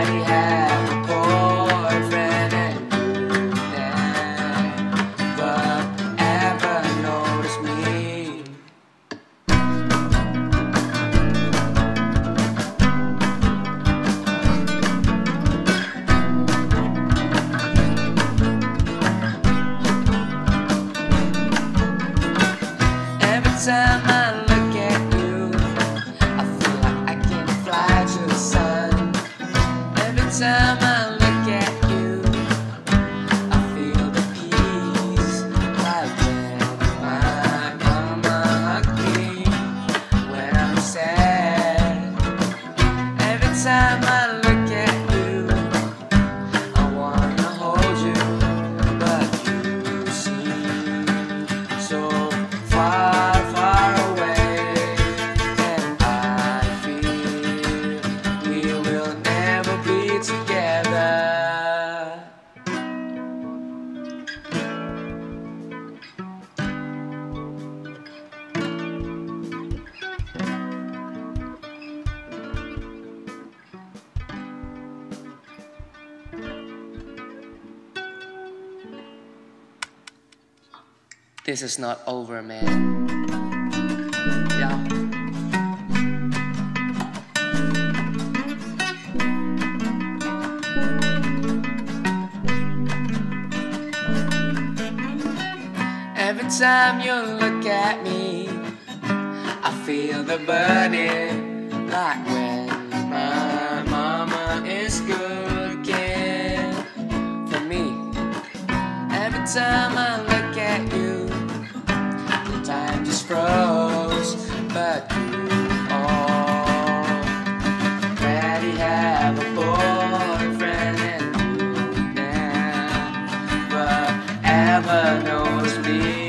daddy had. This is not over, man. Yeah. Every time you look at me, I feel the burning like when my mama is cooking for me. Every time I look at you, froze, but you all already have a boyfriend and you never knows me.